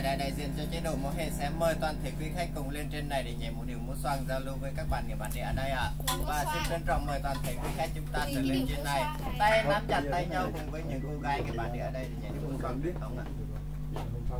Hải Đại đại diện cho chế độ mô Hệ sẽ mời toàn thể quý khách cùng lên trên này để nhảy một điệu múa xoang giao lưu với các bạn người bạn địa ở đây ạ. Và xin trân trọng mời toàn thể quý khách chúng ta trở lên trên này. Tay nắm chặt tay nhau cùng với những cô gái người bạn địa ở đây để nhảy điệu múa xoang biết không ạ. Dạ, vâng, vâng.